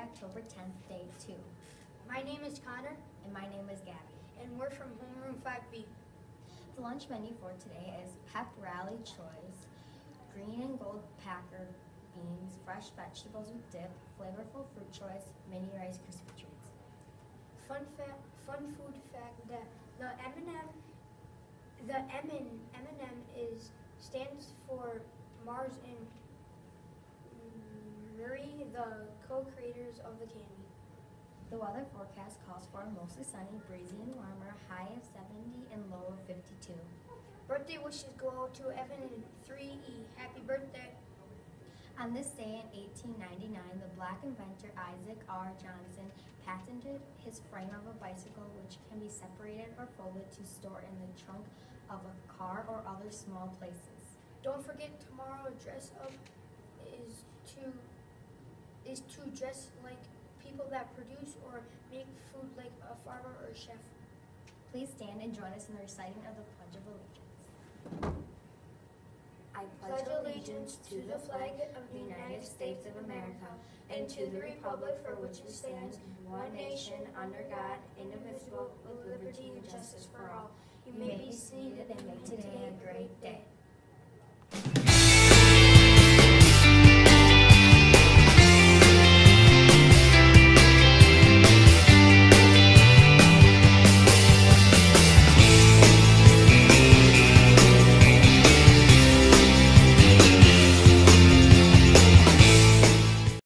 October 10th, day two. My name is Connor, And my name is Gabby. and we're from homeroom 5B. The lunch menu for today is pep rally choice, green and gold packer beans, fresh vegetables with dip, flavorful fruit choice, mini rice crispy treats. Fun fact, fun food fact that the M&M, the M in M&M is stands for Mars and the co-creators of the candy. The weather forecast calls for mostly sunny, breezy, and warmer, high of 70 and low of 52. Birthday wishes go out to Evan and 3E. Happy birthday! On this day in 1899, the black inventor Isaac R. Johnson patented his frame of a bicycle which can be separated or folded to store in the trunk of a car or other small places. Don't forget tomorrow dress up is to is to dress like people that produce or make food like a farmer or a chef. Please stand and join us in the reciting of the Pledge of Allegiance. I pledge allegiance to the flag of the United States of America and to the republic for which it stands, one nation, under God, indivisible, with liberty and justice for all. You may be seated and make today a great day.